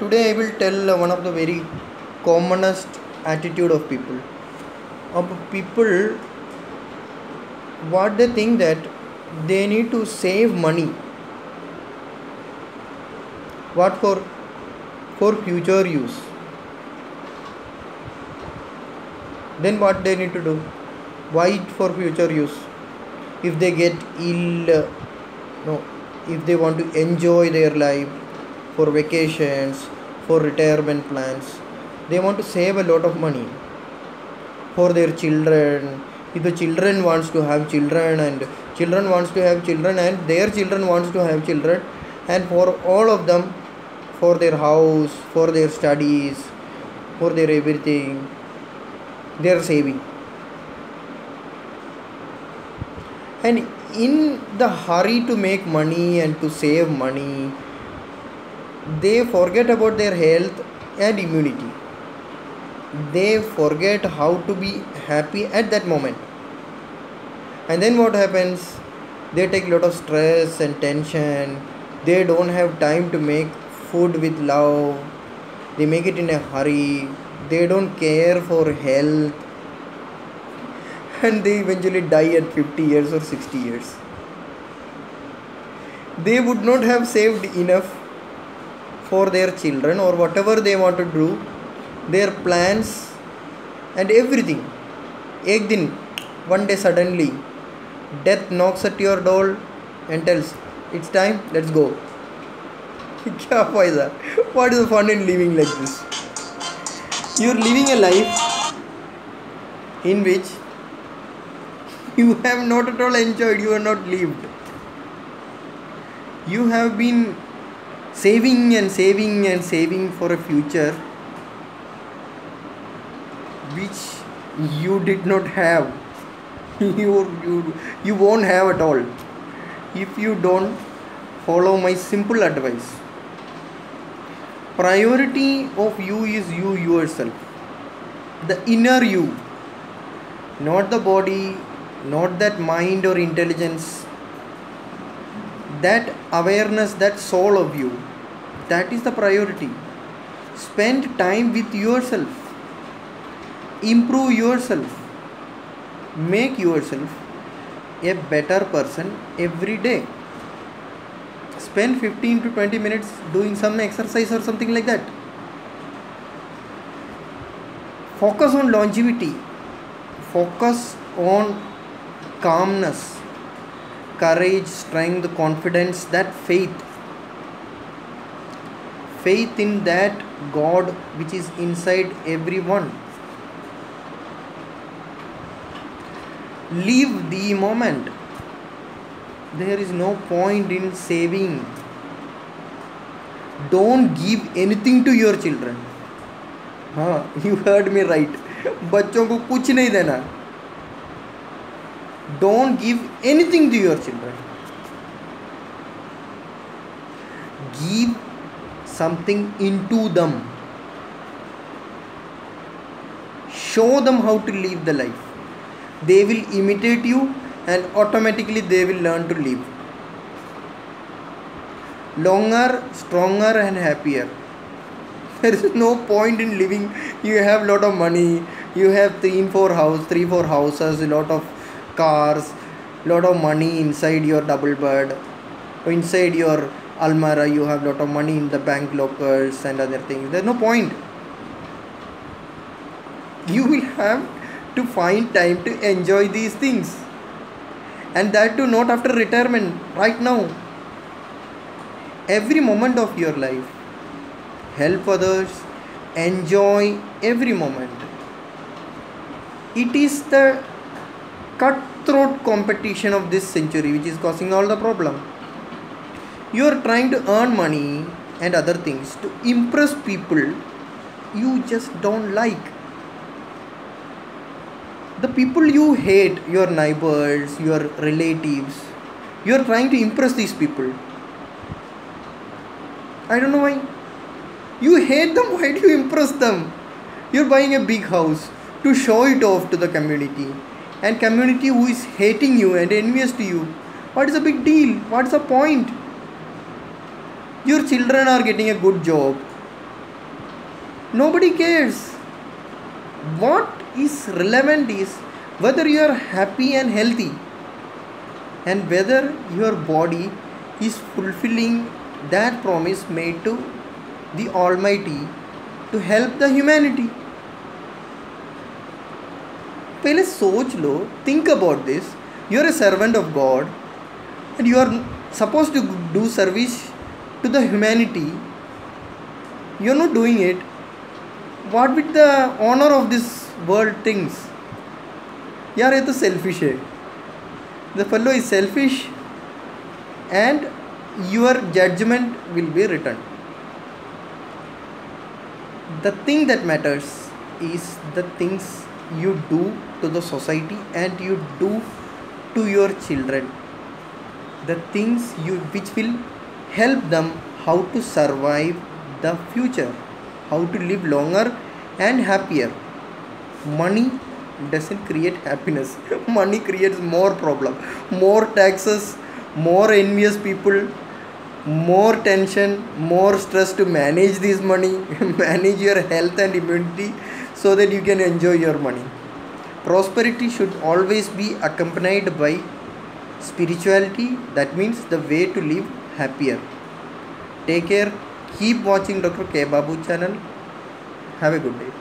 today i will tell uh, one of the very commonest attitude of people. Of people what they think that they need to save money. What for? For future use. Then what they need to do? Why for future use? If they get ill uh, no. If they want to enjoy their life for vacations for retirement plans. They want to save a lot of money for their children. If the children wants to have children and children wants to have children and their children wants to have children and for all of them for their house for their studies for their everything they are saving. And in the hurry to make money and to save money they forget about their health and immunity. They forget how to be happy at that moment. And then what happens? They take a lot of stress and tension. They don't have time to make food with love. They make it in a hurry. They don't care for health. And they eventually die at 50 years or 60 years. They would not have saved enough for their children or whatever they want to do their plans and everything एक दिन one day suddenly death knocks at your door and tells it's time let's go क्या फायदा what is the fun in living like this you're living a life in which you have not at all enjoyed you have not lived you have been saving and saving and saving for a future which you did not have. You you you won't have at all. If you don't follow my simple advice priority of you is you yourself. The inner you. Not the body not that mind or intelligence that awareness that soul of you that is the priority. Spend time with yourself. Improve yourself. Make yourself a better person every day. Spend 15 to 20 minutes doing some exercise or something like that. Focus on longevity. Focus on calmness courage strength confidence that faith faith in that god which is inside everyone live the moment there is no point in saving don't give anything to your children हाँ you heard me right बच्चों को कुछ नहीं देना don't give anything to your children. Give something into them. Show them how to live the life. They will imitate you and automatically they will learn to live. Longer stronger and happier. There is no point in living. You have lot of money. You have three four house three four houses a lot of cars lot of money inside your double bed inside your almara you have lot of money in the bank lockers and other things. There's no point. You will have to find time to enjoy these things. And that too not after retirement right now. Every moment of your life help others enjoy every moment. It is the cutthroat competition of this century which is causing all the problem. You are trying to earn money and other things to impress people you just don't like. The people you hate your neighbors your relatives you are trying to impress these people. I don't know why. You hate them why do you impress them? You're buying a big house to show it off to the community and community who is hating you and envious to you. What is the big deal? What's the point? Your children are getting a good job. Nobody cares. What is relevant is whether you are happy and healthy and whether your body is fulfilling that promise made to the almighty to help the humanity पहले सोच लो think about this you are a servant of god and you are supposed to do service to the humanity you are not doing it what with the honor of this world things यार ये तो selfish है the fellow is selfish and your judgment will be written the thing that matters is the things you do to the society and you do to your children. The things you which will help them how to survive the future how to live longer and happier. Money doesn't create happiness. Money creates more problem more taxes more envious people more tension more stress to manage this money manage your health and immunity so that you can enjoy your money. Prosperity should always be accompanied by spirituality. That means the way to live happier. Take care. Keep watching dr k babu channel. Have a good day